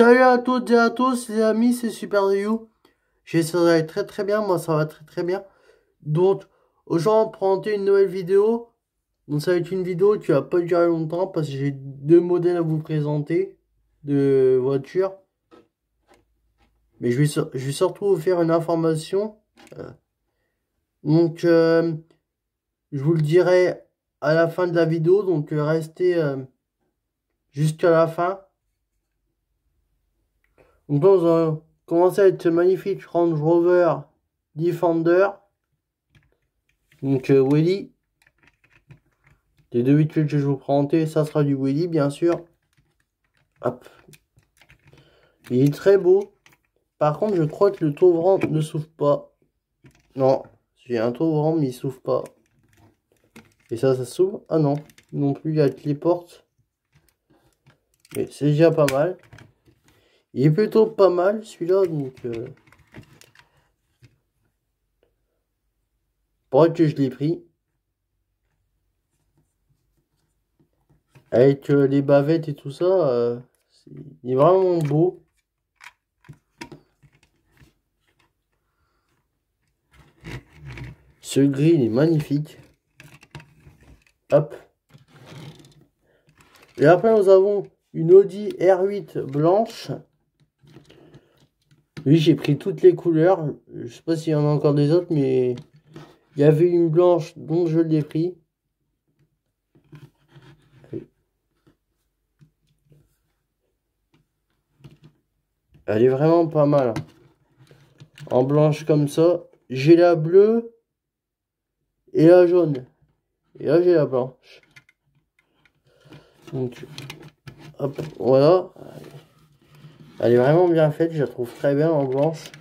Salut à toutes et à tous les amis, c'est Super Ryu. J'espère que très très bien, moi ça va très très bien. Donc aujourd'hui on présenter une nouvelle vidéo. Donc ça va être une vidéo qui va pas durer longtemps parce que j'ai deux modèles à vous présenter de voitures. Mais je vais, je vais surtout vous faire une information. Euh, donc euh, je vous le dirai à la fin de la vidéo, donc euh, restez jusqu'à la fin. Là, on commencer avec ce magnifique Range Rover Defender? Donc euh, Willy. Les deux véhicules que je vous présenter, ça sera du Willy, bien sûr. Hop. Il est très beau. Par contre, je crois que le tovrant ne s'ouvre pas. Non, j'ai un tovrant, mais il s'ouvre pas. Et ça, ça s'ouvre? Ah non, non plus avec les portes. Mais c'est déjà pas mal. Il est plutôt pas mal celui-là, donc... Euh... Pour que je l'ai pris. Avec euh, les bavettes et tout ça, euh, il est vraiment beau. Ce gris, est magnifique. Hop. Et après, nous avons une Audi R8 blanche oui, j'ai pris toutes les couleurs. Je sais pas s'il y en a encore des autres, mais il y avait une blanche dont je l'ai pris. Elle est vraiment pas mal. En blanche comme ça. J'ai la bleue et la jaune. Et là, j'ai la blanche. Donc, hop, voilà. Elle est vraiment bien faite, je la trouve très bien en blanche.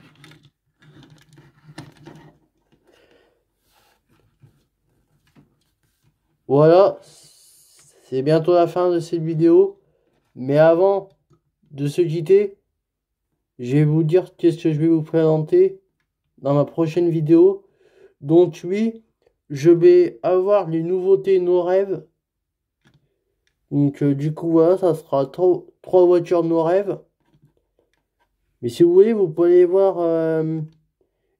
Voilà, c'est bientôt la fin de cette vidéo. Mais avant de se quitter, je vais vous dire qu'est-ce que je vais vous présenter dans ma prochaine vidéo. Donc oui, je vais avoir les nouveautés nos rêves. Donc euh, du coup voilà, ça sera trois voitures nos rêves. Mais si vous voulez, vous pouvez voir euh,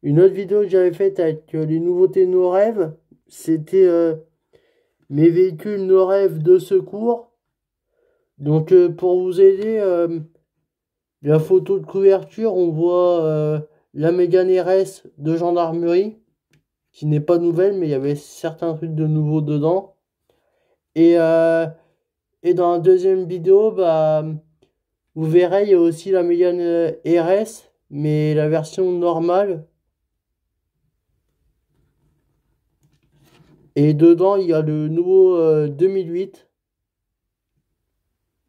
une autre vidéo que j'avais faite avec euh, les nouveautés de nos rêves. C'était euh, mes véhicules nos rêves de secours. Donc pour vous aider, la photo de couverture, on voit la Mégane RS de gendarmerie, qui n'est pas nouvelle, mais il y avait certains trucs de nouveau dedans. Et, et dans la deuxième vidéo, bah vous verrez, il y a aussi la Mégane euh, RS, mais la version normale. Et dedans, il y a le nouveau 2008.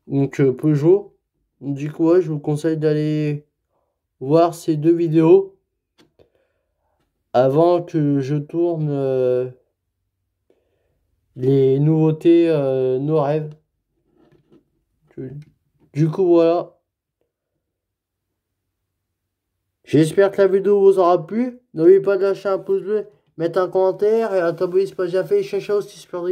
Euh, Donc euh, Peugeot. Du coup, je vous conseille d'aller voir ces deux vidéos avant que je tourne les nouveautés, nos rêves. Du coup, voilà. J'espère que la vidéo vous aura plu. N'oubliez pas de lâcher un pouce bleu, mettre un commentaire et à t'abonner si pas déjà fait. Ciao, ciao, c'est Super